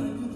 Amen.